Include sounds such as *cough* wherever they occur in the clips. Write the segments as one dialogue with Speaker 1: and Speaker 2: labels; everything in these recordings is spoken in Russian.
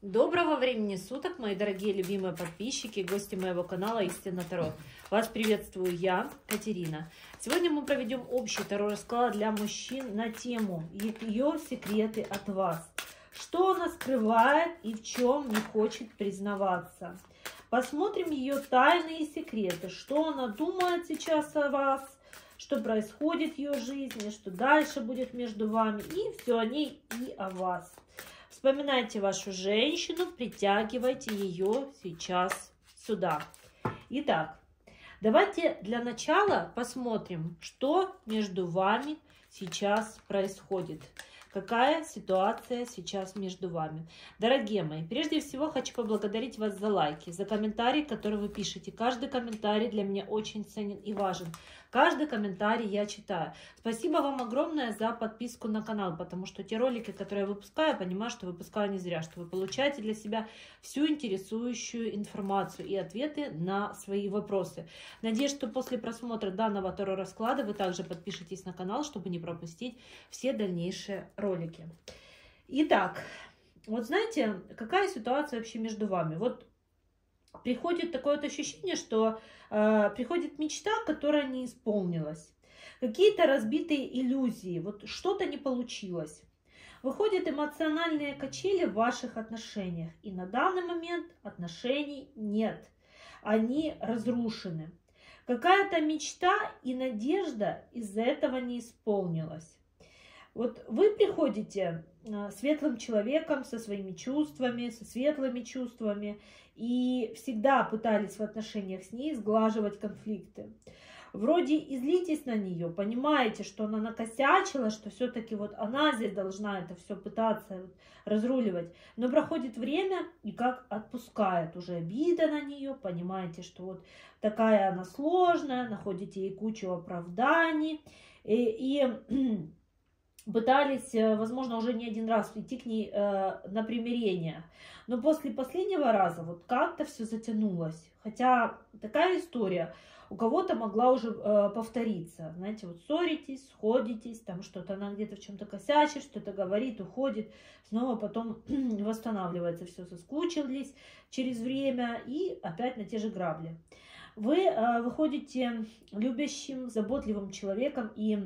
Speaker 1: Доброго времени суток, мои дорогие любимые подписчики, гости моего канала Истина Таро. Вас приветствую я, Катерина. Сегодня мы проведем общий Таро расклад для мужчин на тему ее секреты от вас. Что она скрывает и в чем не хочет признаваться. Посмотрим ее тайные секреты, что она думает сейчас о вас, что происходит в ее жизни, что дальше будет между вами, и все о ней и о вас. Вспоминайте вашу женщину, притягивайте ее сейчас сюда. Итак, давайте для начала посмотрим, что между вами сейчас происходит. Какая ситуация сейчас между вами? Дорогие мои, прежде всего хочу поблагодарить вас за лайки, за комментарии, которые вы пишете. Каждый комментарий для меня очень ценен и важен. Каждый комментарий я читаю. Спасибо вам огромное за подписку на канал, потому что те ролики, которые я выпускаю, я понимаю, что выпускаю не зря, что вы получаете для себя всю интересующую информацию и ответы на свои вопросы. Надеюсь, что после просмотра данного Таро расклада вы также подпишитесь на канал, чтобы не пропустить все дальнейшие ролики. Итак, вот знаете, какая ситуация вообще между вами? Вот приходит такое вот ощущение, что э, приходит мечта, которая не исполнилась. Какие-то разбитые иллюзии, вот что-то не получилось. Выходят эмоциональные качели в ваших отношениях. И на данный момент отношений нет. Они разрушены. Какая-то мечта и надежда из-за этого не исполнилась. Вот вы приходите светлым человеком со своими чувствами, со светлыми чувствами, и всегда пытались в отношениях с ней сглаживать конфликты. Вроде и злитесь на нее, понимаете, что она накосячила, что все-таки вот она здесь должна это все пытаться разруливать. Но проходит время и как отпускает уже обида на нее, понимаете, что вот такая она сложная, находите ей кучу оправданий. И, и пытались, э, возможно, уже не один раз идти к ней э, на примирение. Но после последнего раза вот как-то все затянулось. Хотя такая история у кого-то могла уже э, повториться. Знаете, вот ссоритесь, сходитесь, там что-то она где-то в чем-то косячит, что-то говорит, уходит, снова потом *clears throat* восстанавливается, все соскучились через время и опять на те же грабли. Вы э, выходите любящим, заботливым человеком и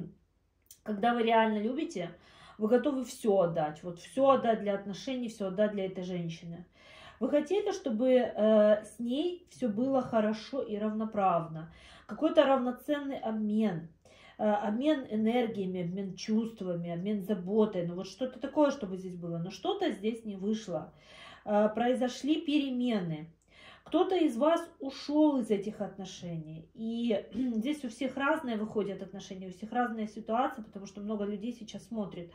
Speaker 1: когда вы реально любите, вы готовы все отдать. Вот все отдать для отношений, все отдать для этой женщины. Вы хотели, чтобы э, с ней все было хорошо и равноправно. Какой-то равноценный обмен. Э, обмен энергиями, обмен чувствами, обмен заботой. Ну вот что-то такое, чтобы здесь было. Но что-то здесь не вышло. Э, произошли перемены. Кто-то из вас ушел из этих отношений. И *clears throat* здесь у всех разные выходят отношения, у всех разные ситуации, потому что много людей сейчас смотрит.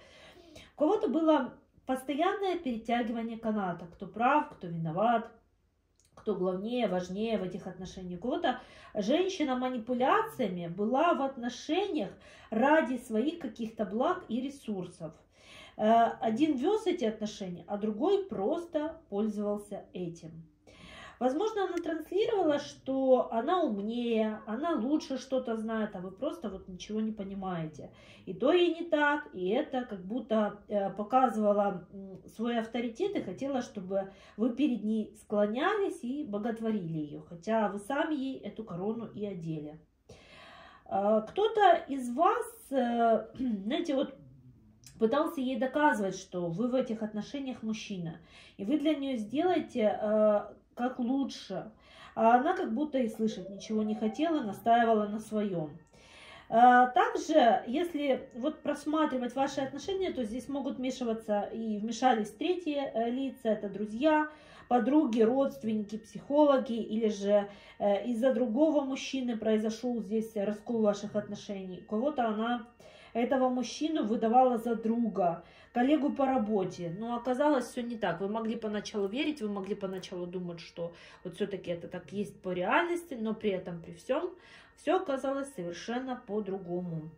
Speaker 1: У кого-то было постоянное перетягивание каната. Кто прав, кто виноват, кто главнее, важнее в этих отношениях. У кого-то женщина манипуляциями была в отношениях ради своих каких-то благ и ресурсов. Э, один вез эти отношения, а другой просто пользовался этим. Возможно, она транслировала, что она умнее, она лучше что-то знает, а вы просто вот ничего не понимаете. И то ей не так, и это как будто э, показывала свой авторитет и хотела, чтобы вы перед ней склонялись и боготворили ее, хотя вы сами ей эту корону и одели. А, кто-то из вас, э, *clears throat* знаете, вот пытался ей доказывать, что вы в этих отношениях мужчина, и вы для нее сделаете э, как лучше. А она как будто и слышать ничего не хотела, настаивала на своем. А, также, если вот просматривать ваши отношения, то здесь могут вмешиваться и вмешались третьи э, лица, это друзья, подруги, родственники, психологи, или же э, из-за другого мужчины произошел здесь раскол ваших отношений. Кого-то она этого мужчину выдавала за друга, коллегу по работе. Но оказалось все не так. Вы могли поначалу верить, вы могли поначалу думать, что вот все-таки это так есть по реальности, но при этом, при всем, все оказалось совершенно по-другому.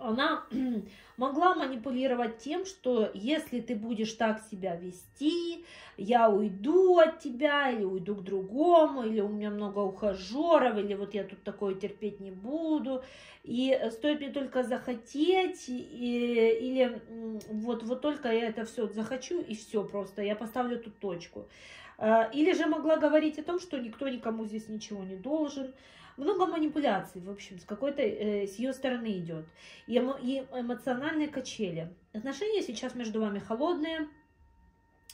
Speaker 1: Она *clears throat* могла манипулировать тем, что если ты будешь так себя вести, я уйду от тебя, или уйду к другому, или у меня много ухажеров, или вот я тут такое терпеть не буду, и стоит мне только захотеть, и, или вот, вот только я это все захочу, и все просто, я поставлю тут точку. А, или же могла говорить о том, что никто никому здесь ничего не должен, много манипуляций, в общем, с какой-то, э, с ее стороны идет. И, эмо, и эмоциональные качели. Отношения сейчас между вами холодные,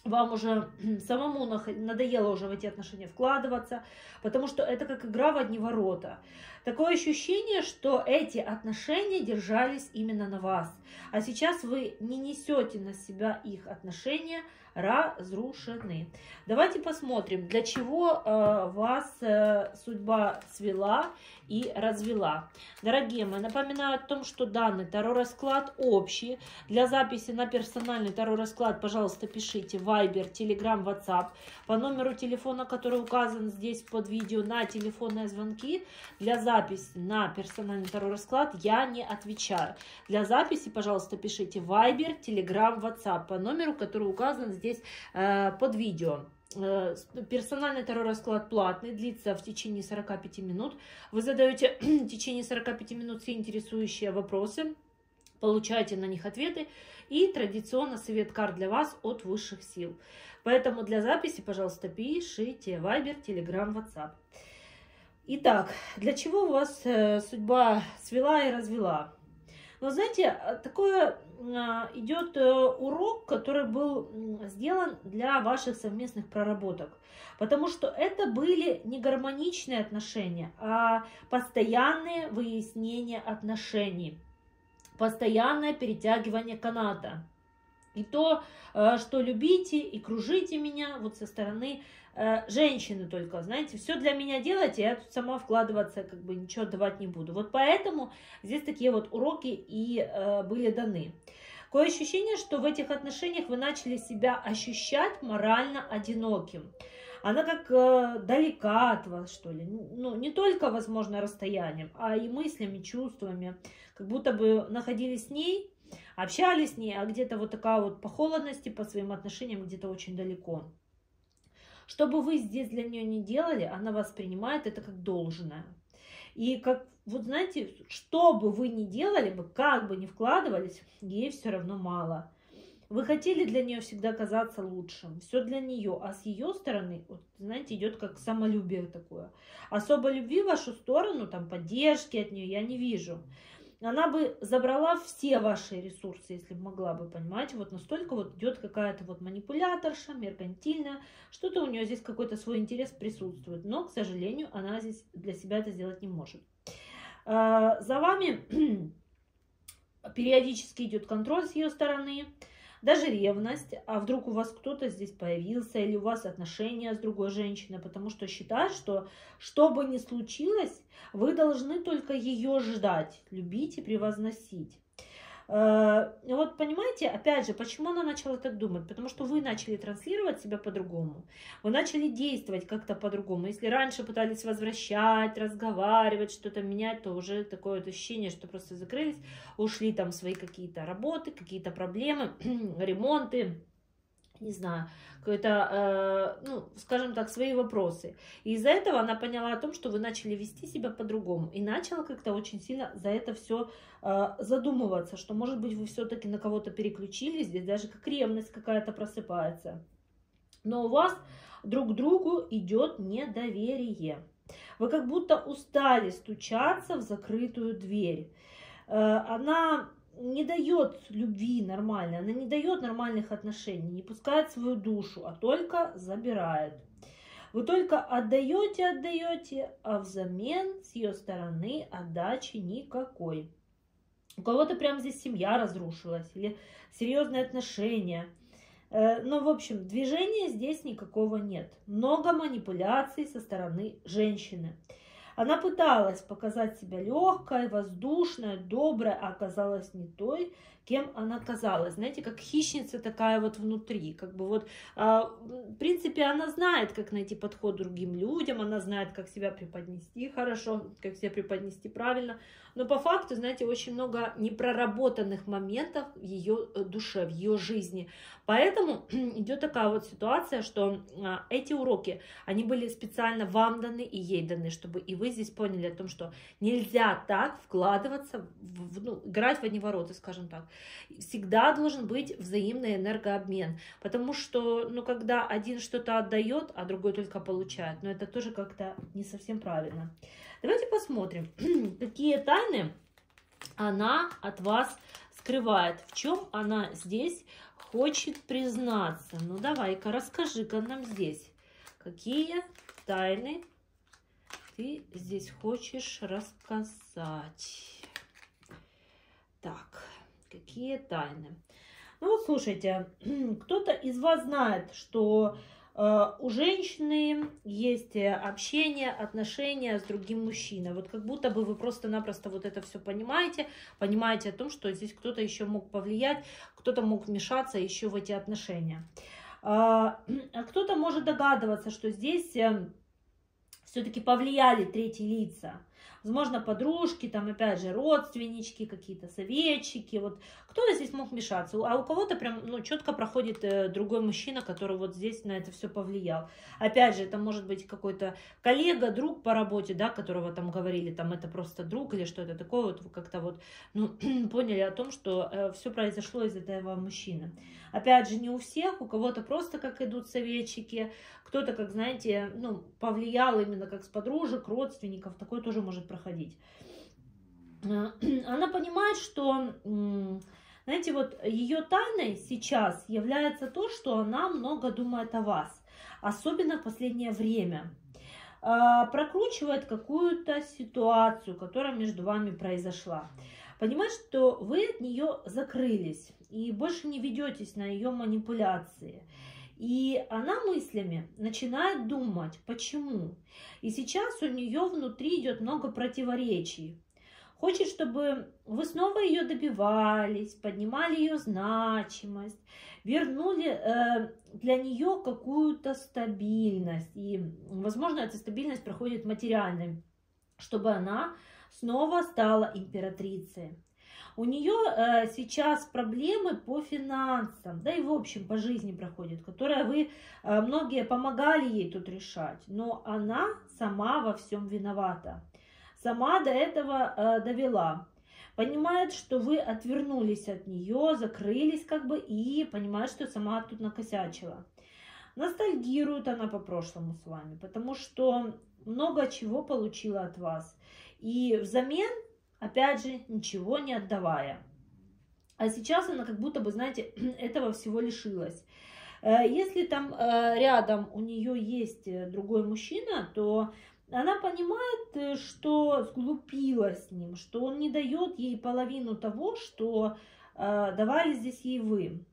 Speaker 1: вам уже *clears throat* самому надоело уже в эти отношения вкладываться, потому что это как игра в одни ворота. Такое ощущение, что эти отношения держались именно на вас, а сейчас вы не несете на себя их отношения, разрушены. Давайте посмотрим, для чего э, вас э, судьба свела и развела. Дорогие мои, напоминаю о том, что данный таро-расклад общий. Для записи на персональный таро-расклад, пожалуйста, пишите Viber, Telegram, WhatsApp по номеру телефона, который указан здесь под видео на телефонные звонки. Для записи на персональный таро-расклад я не отвечаю. Для записи, пожалуйста, пишите Viber, Telegram, WhatsApp по номеру, который указан здесь э, под видео. Э, персональный таро-расклад платный, длится в течение 45 минут. Вы задаете *clears throat* в течение 45 минут все интересующие вопросы, получаете на них ответы и традиционно совет карт для вас от высших сил. Поэтому для записи, пожалуйста, пишите Viber, Telegram, WhatsApp. Итак, для чего вас э, судьба свела и развела? Но знаете, такое а, идет э, урок, который был сделан для ваших совместных проработок. Потому что это были не гармоничные отношения, а постоянные выяснения отношений, постоянное перетягивание каната. И то, э, что любите и кружите меня вот со стороны э, женщины только, знаете, все для меня делайте, я тут сама вкладываться, как бы ничего давать не буду. Вот поэтому здесь такие вот уроки и э, были даны. Такое ощущение, что в этих отношениях вы начали себя ощущать морально одиноким. Она как э, далека от вас, что ли. Ну, не только, возможно, расстоянием, а и мыслями, чувствами. Как будто бы находились с ней, общались с ней, а где-то вот такая вот по холодности, по своим отношениям где-то очень далеко. Что бы вы здесь для нее не делали, она воспринимает это как должное. И как, вот знаете, что бы вы ни делали бы, как бы ни вкладывались, ей все равно мало. Вы хотели для нее всегда казаться лучшим, все для нее, а с ее стороны, вот, знаете, идет как самолюбие такое. Особо любви в вашу сторону, там поддержки от нее я не вижу она бы забрала все ваши ресурсы, если бы могла бы, понимаете, вот настолько вот идет какая-то вот манипуляторша, меркантильная, что-то у нее здесь какой-то свой интерес присутствует, но, к сожалению, она здесь для себя это сделать не может. А, за вами *clears throat* периодически идет контроль с ее стороны, даже ревность, а вдруг у вас кто-то здесь появился, или у вас отношения с другой женщиной, потому что считает, что что бы ни случилось, вы должны только ее ждать, любить и превозносить. Э, вот понимаете, опять же, почему она начала так думать? Потому что вы начали транслировать себя по-другому. Вы начали действовать как-то по-другому. Если раньше пытались возвращать, разговаривать, что-то менять, то уже такое вот ощущение, что просто закрылись, ушли там свои какие-то работы, какие-то проблемы, *clears throat* ремонты не знаю, какой-то, э, ну, скажем так, свои вопросы. И из-за этого она поняла о том, что вы начали вести себя по-другому. И начала как-то очень сильно за это все э, задумываться, что, может быть, вы все-таки на кого-то переключились, здесь даже как ревность какая-то просыпается. Но у вас друг к другу идет недоверие. Вы как будто устали стучаться в закрытую дверь. Э, она не дает любви нормальной, она не дает нормальных отношений, не пускает свою душу, а только забирает. Вы только отдаете, отдаете, а взамен с ее стороны отдачи никакой. У кого-то прям здесь семья разрушилась или серьезные отношения. Э, но, в общем, движения здесь никакого нет. Много манипуляций со стороны женщины. Она пыталась показать себя легкой, воздушной, доброй, а оказалась не той, кем она казалась. Знаете, как хищница такая вот внутри. Как бы вот, а, в принципе, она знает, как найти подход другим людям, она знает, как себя преподнести хорошо, как себя преподнести правильно. Но по факту, знаете, очень много непроработанных моментов в ее э, душе, в ее жизни. Поэтому *clears throat* идет такая вот ситуация, что а, эти уроки, они были специально вам даны и ей даны, чтобы и вы здесь поняли о том, что нельзя так вкладываться, в, ну, играть в одни ворота, скажем так. Всегда должен быть взаимный энергообмен, потому что, ну, когда один что-то отдает, а другой только получает, но ну, это тоже как-то не совсем правильно. Давайте посмотрим, *clears throat* какие тайны она от вас скрывает. В чем она здесь хочет признаться? Ну, давай-ка, расскажи-ка нам здесь, какие тайны ты здесь хочешь рассказать. Так, какие тайны? Ну вот слушайте, *clears throat* кто-то из вас знает, что Э, у женщины есть э, общение, отношения с другим мужчиной. Вот как будто бы вы просто-напросто вот это все понимаете, понимаете о том, что здесь кто-то еще мог повлиять, кто-то мог вмешаться еще в эти отношения. *clears throat* А кто-то может догадываться, что здесь э, все-таки повлияли третьи лица возможно, подружки, там, опять же, родственнички, какие-то советчики, вот. Кто-то здесь мог мешаться, а у кого-то прям, ну, четко проходит э, другой мужчина, который вот здесь на это все повлиял. Опять же, это может быть какой-то коллега, друг по работе, да, которого там говорили, там, это просто друг или что-то такое, вот как-то вот, ну, *clears throat* поняли о том, что э, все произошло из этого мужчины. Опять же, не у всех, у кого-то просто как идут советчики, кто-то, как знаете, ну, повлиял именно как с подружек, родственников, такое тоже может проходить. А, *clears throat* она понимает, что, знаете, вот ее тайной сейчас является то, что она много думает о вас, особенно в последнее время а, прокручивает какую-то ситуацию, которая между вами произошла. Понимает, что вы от нее закрылись и больше не ведетесь на ее манипуляции. И она мыслями начинает думать, почему. И сейчас у нее внутри идет много противоречий. Хочет, чтобы вы снова ее добивались, поднимали ее значимость, вернули э, для нее какую-то стабильность. И, возможно, эта стабильность проходит материальной, чтобы она снова стала императрицей. У нее э, сейчас проблемы по финансам, да и в общем по жизни проходят, которые вы э, многие помогали ей тут решать, но она сама во всем виновата. Сама до этого э, довела. Понимает, что вы отвернулись от нее, закрылись как бы и понимает, что сама тут накосячила. Ностальгирует она по прошлому с вами, потому что много чего получила от вас. И взамен опять же, ничего не отдавая. А сейчас она как будто бы, знаете, *clears throat* этого всего лишилась. Э, если там э, рядом у нее есть э, другой мужчина, то она понимает, что сглупила с ним, что он не дает ей половину того, что давали здесь ей вы.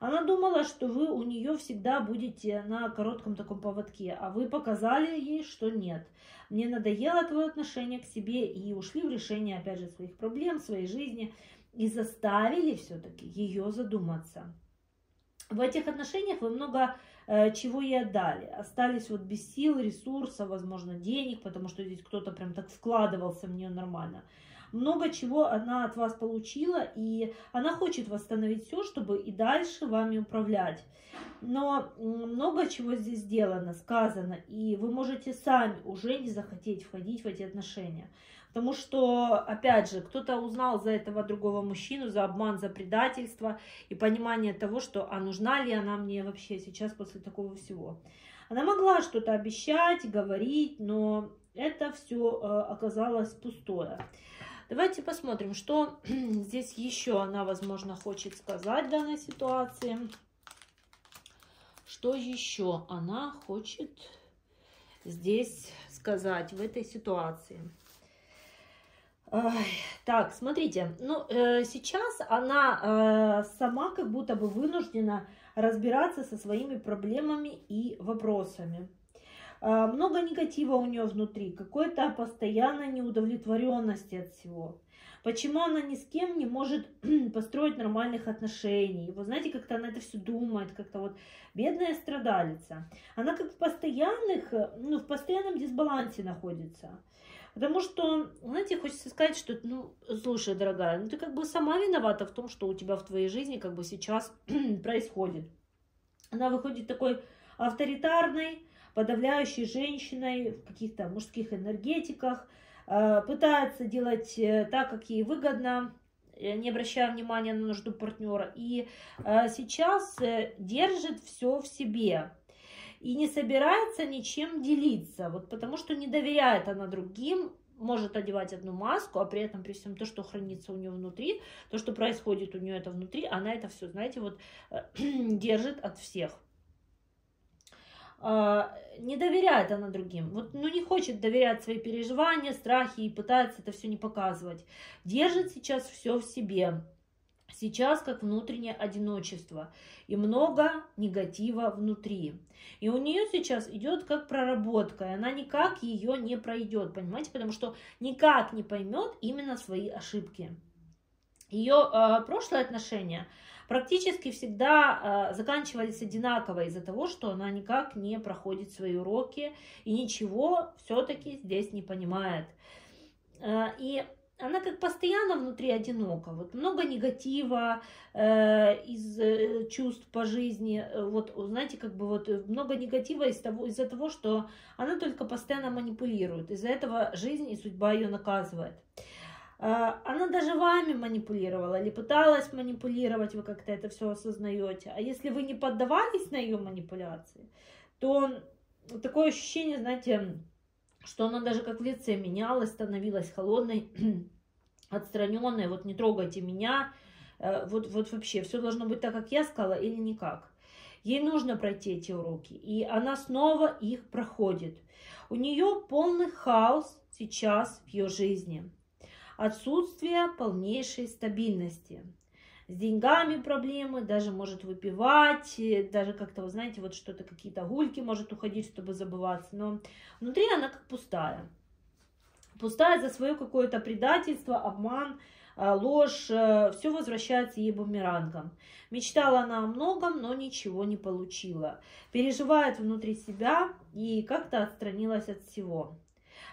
Speaker 1: Она думала, что вы у нее всегда будете на коротком таком поводке, а вы показали ей, что нет. Мне надоело твое отношение к себе и ушли в решение, опять же, своих проблем, своей жизни и заставили все-таки ее задуматься. В этих отношениях вы много э, чего ей отдали. Остались вот без сил, ресурсов, возможно, денег, потому что здесь кто-то прям так вкладывался в нее нормально много чего она от вас получила, и она хочет восстановить все, чтобы и дальше вами управлять. Но много чего здесь сделано, сказано, и вы можете сами уже не захотеть входить в эти отношения. Потому что, опять же, кто-то узнал за этого другого мужчину, за обман, за предательство и понимание того, что а нужна ли она мне вообще сейчас после такого всего. Она могла что-то обещать, говорить, но это все э, оказалось пустое. Давайте посмотрим, что *clears throat* здесь еще она, возможно, хочет сказать в данной ситуации. Что еще она хочет здесь сказать в этой ситуации? Так, смотрите, ну, э, сейчас она э, сама как будто бы вынуждена разбираться со своими проблемами и вопросами. А, много негатива у нее внутри, какой-то постоянной неудовлетворенности от всего. Почему она ни с кем не может *clears throat* построить нормальных отношений? Вы знаете, как-то она это все думает, как-то вот бедная страдалица. Она как в постоянных, ну, в постоянном дисбалансе находится. Потому что, знаете, хочется сказать, что, ну, слушай, дорогая, ну ты как бы сама виновата в том, что у тебя в твоей жизни как бы сейчас *clears throat* происходит. Она выходит такой авторитарной, подавляющей женщиной в каких-то мужских энергетиках, э, пытается делать э, так, как ей выгодно, э, не обращая внимания на нужду партнера. И сейчас держит все в себе и не собирается ничем делиться, вот потому что не доверяет она другим, может одевать одну маску, а при этом при всем то, что хранится у нее внутри, то, что происходит у нее это внутри, она это все, знаете, вот *clears throat* держит от всех. А, не доверяет она другим, вот, ну не хочет доверять свои переживания, страхи и пытается это все не показывать. Держит сейчас все в себе. Сейчас как внутреннее одиночество и много негатива внутри. И у нее сейчас идет как проработка, и она никак ее не пройдет, понимаете, потому что никак не поймет именно свои ошибки. Ее э, прошлые отношения практически всегда э, заканчивались одинаково из-за того, что она никак не проходит свои уроки и ничего все-таки здесь не понимает. Э, и она как постоянно внутри одинока. Вот много негатива э, из э, чувств по жизни. Вот, знаете, как бы вот много негатива из того, из-за того, что она только постоянно манипулирует. Из-за этого жизнь и судьба ее наказывает. Э, она даже вами манипулировала или пыталась манипулировать, вы как-то это все осознаете. А если вы не поддавались на ее манипуляции, то такое ощущение, знаете, что она даже как в лице менялась, становилась холодной, *clears throat* отстраненной, вот не трогайте меня, э, вот, вот вообще все должно быть так, как я сказала, или никак. Ей нужно пройти эти уроки, и она снова их проходит. У нее полный хаос сейчас в ее жизни. Отсутствие полнейшей стабильности. С деньгами проблемы, даже может выпивать, даже как-то, вы знаете, вот что-то, какие-то гульки может уходить, чтобы забываться. Но внутри она как пустая. Пустая за свое какое-то предательство, обман, э, ложь, э, все возвращается ей бумерангом. Мечтала она о многом, но ничего не получила. Переживает внутри себя и как-то отстранилась от всего.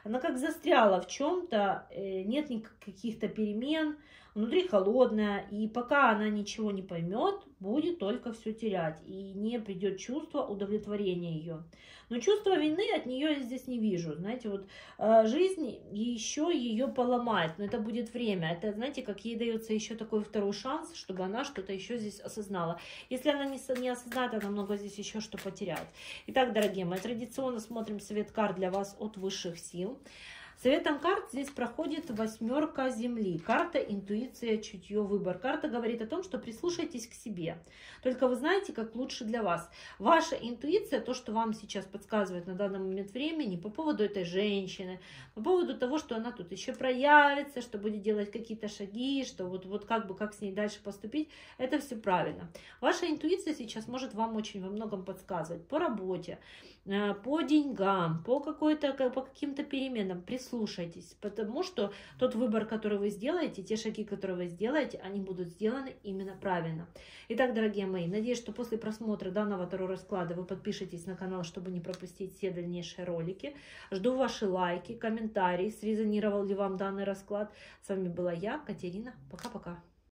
Speaker 1: Она как застряла в чем-то, э, нет никаких каких-то перемен, внутри холодная, и пока она ничего не поймет, будет только все терять, и не придет чувство удовлетворения ее. Но чувство вины от нее я здесь не вижу. Знаете, вот э, жизнь еще ее поломает, но это будет время. Это, знаете, как ей дается еще такой второй шанс, чтобы она что-то еще здесь осознала. Если она не, осознает, она много здесь еще что потеряет. Итак, дорогие мои, традиционно смотрим совет карт для вас от высших сил. Советом карт здесь проходит восьмерка Земли. Карта интуиция, чутье, выбор. Карта говорит о том, что прислушайтесь к себе. Только вы знаете, как лучше для вас. Ваша интуиция, то, что вам сейчас подсказывает на данный момент времени по поводу этой женщины, по поводу того, что она тут еще проявится, что будет делать какие-то шаги, что вот, вот как бы как с ней дальше поступить, это все правильно. Ваша интуиция сейчас может вам очень во многом подсказывать по работе, э, по деньгам, по какой-то по каким-то переменам потому что тот выбор, который вы сделаете, те шаги, которые вы сделаете, они будут сделаны именно правильно. Итак, дорогие мои, надеюсь, что после просмотра данного второго расклада вы подпишитесь на канал, чтобы не пропустить все дальнейшие ролики. Жду ваши лайки, комментарии, срезонировал ли вам данный расклад. С вами была я, Катерина. Пока-пока.